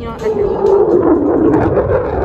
You know, I